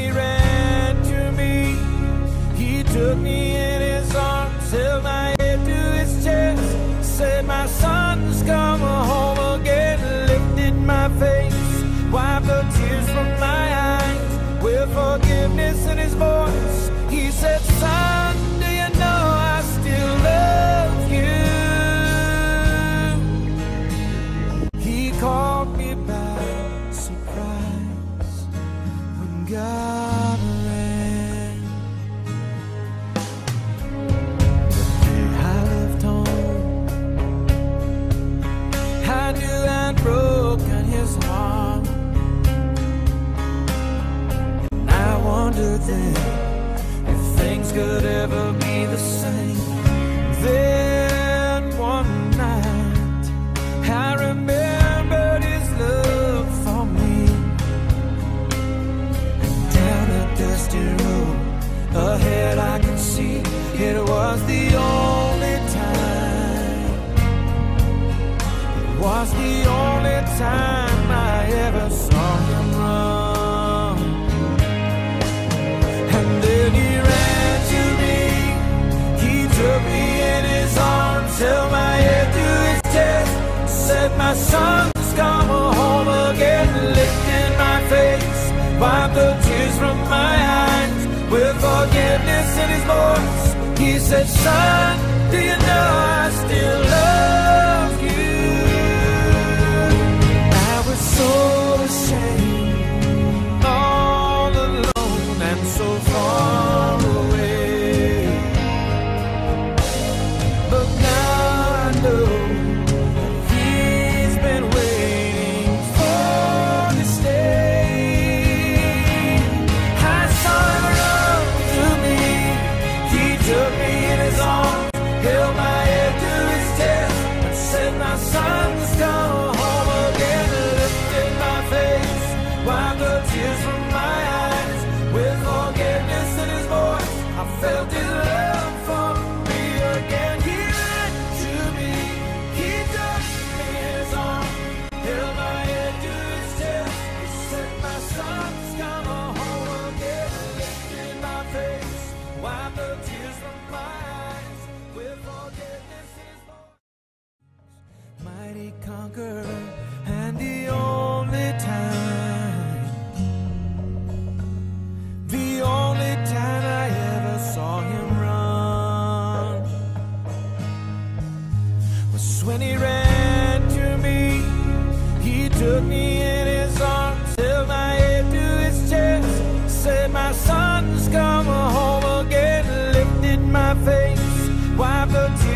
he ran to me. He took me in his arms, held my head to his chest, said, My son's come home again, lifted my face, wiped the tears from my eyes with forgiveness in his voice. He said, Son, God ran. I left home. I knew I'd broken his heart. And I wondered then if things could ever be the same. Took me in his arms, held my head to his chest, said, My son's come home again, lifted my face, wiped the tears from my eyes with forgiveness in his voice. He said, Son, do you held my head to his chest, said, "My come home again." Lifted my face, wiped the tears from my eyes, with forgiveness in his voice. I felt his love for me again. He ran to me. He in his arms, held my head to his chest. He said, "My come home again." Lifted my face, wiped the tears from my eyes, Mighty conqueror, and the only time, the only time I ever saw him run was when he ran to me. He took me in his arms, held my head to his chest, said, My son's come home again, lifted my face, wiped the